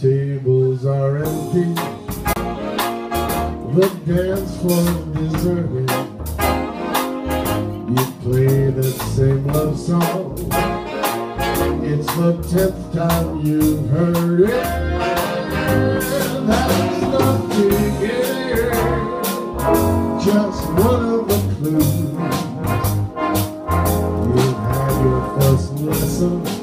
tables are empty, the dance floor deserted. You play the same love song, it's the tenth time you've heard it. That's not together, just one of the clues. You've had your first lesson.